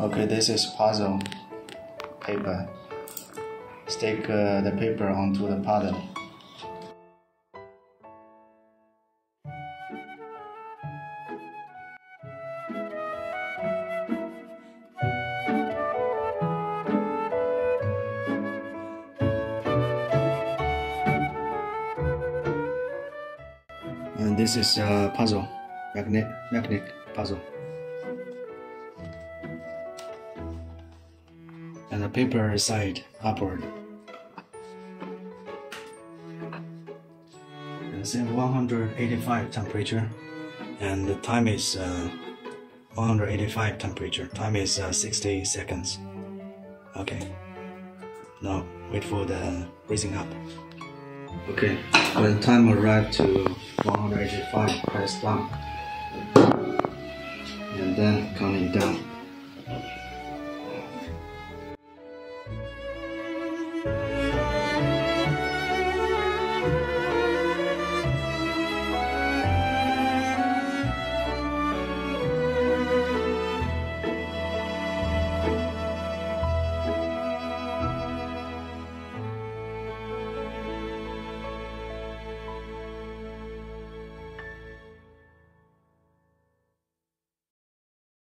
Okay, this is puzzle paper. Stick uh, the paper onto the puzzle. And this is a puzzle, magnet, magnet puzzle. And the paper side upward. It's in 185 temperature, and the time is uh, 185 temperature. Time is uh, 60 seconds. Okay. Now wait for the raising up. Okay, when time arrived to 185, press down. And then counting down. Thank you.